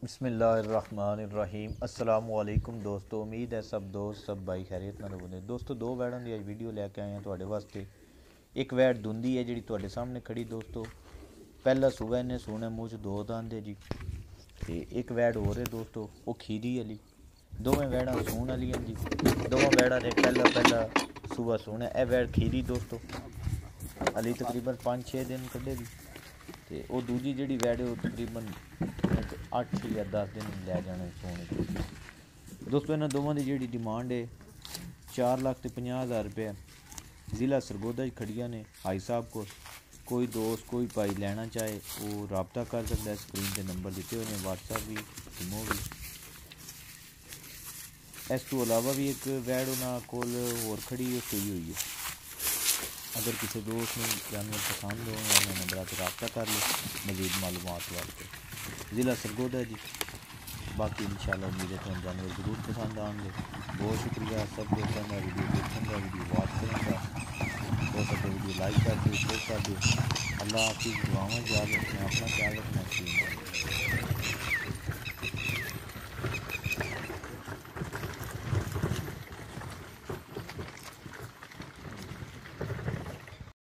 ਬਿਸਮਿਲ੍ਲਾਹਿਰਰਹਿਮਾਨਿਰਰਹੀਮ ਅਸਲਾਮ ਵਾਲੇਕੁਮ ਦੋਸਤੋ ਉਮੀਦ ਹੈ ਸਭ ਦੋਸਤ ਸਭ ਭਾਈ ਖੈਰੀਅਤ ਨਾਲ ਹੋਵੋਗੇ ਦੋਸਤੋ ਦੋ ਵੈੜਾਂ ਦੀ ਅੱਜ ਵੀਡੀਓ ਲੈ ਕੇ ਆਏ ਹਾਂ ਤੁਹਾਡੇ ਵਾਸਤੇ ਇੱਕ ਵੈੜ ਦੁੰਦੀ ਹੈ ਜਿਹੜੀ ਤੁਹਾਡੇ ਸਾਹਮਣੇ ਖੜੀ ਦੋਸਤੋ ਪਹਿਲਾ ਸੂਬਾ ਇਹਨੇ ਸੋਹਣੇ ਮੂੰਹ 'ਚ ਦੋ ਦੰਦ ਹੈ ਜੀ ਤੇ ਇੱਕ ਵੈੜ ਹੋਰ ਹੈ ਦੋਸਤੋ ਉਹ ਖੀਰੀ ਵਾਲੀ ਦੋਵੇਂ ਵੈੜਾਂ ਸੂਣ ਵਾਲੀਆਂ ਜੀ ਦੋਵਾਂ ਵੈੜਾਂ ਦੇ ਪਹਿਲਾ ਪਹਿਲਾ ਸੂਬਾ ਸੋਹਣਾ ਇਹ ਵੈੜ ਖੀਰੀ ਦੋਸਤੋ ਅਲੀ ਤਕਰੀਬਨ 5-6 ਦਿਨ ਕੱਢੇ ਦੀ ਤੇ ਉਹ ਦੂਜੀ ਜਿਹੜੀ ਵੈੜ ਉਹ ਤਕਰੀਬਨ 8 ਜਾਂ 10 ਦਿਨ ਲੈ ਜਾਣਾ ਸੋਨੇ ਦੋਸਤੋ, ਇਹਨਾਂ ਦੋਵਾਂ ਦੀ ਜਿਹੜੀ ਡਿਮਾਂਡ ਹੈ 4 ਲੱਖ ਤੇ 50 ਹਜ਼ਾਰ ਰੁਪਏ ਜ਼ਿਲ੍ਹਾ ਸਰਗੋਦਾ 'ਚ ਖੜੀਆਂ ਨੇ ਹਾਈ ਸਾਹਿਬ ਕੋਲ। ਕੋਈ ਦੋਸਤ, ਕੋਈ ਭਾਈ ਲੈਣਾ ਚਾਹੇ, ਉਹ ਰਾਬਤਾ ਕਰ ਸਕਦਾ ਹੈ ਸਕਰੀਨ ਤੇ ਨੰਬਰ ਦਿੱਤੇ ਹੋਏ ਨੇ, WhatsApp ਵੀ ਇਮੋ ਵੀ। ਇਸ ਤੋਂ ਇਲਾਵਾ ਵੀ ਇੱਕ ਵੈੜ ਉਹਨਾਂ ਕੋਲ ਹੋਰ ਖੜੀ ਹੈ ਸੂਈ ਹੋਈ ਹੈ अगर किसी दोस्त ने जानवर पसंद हो या उन्हें नंबर पर रबता कर लो मजीद मालूम वास्ते। ज़िला सरगोदा जी। बाकी इन उम्मीद है तुम्हें जानवर ज़रूर पसंद आएँगे। बहुत शुक्रिया सब दोस्तों का वीडियो देखने का वीडियो वॉच करने का हो सके वीडियो लाइक कर दो शेयर कर दो अल्लाह आपकी दुआओं याद रखना अपना ख्याल रखना।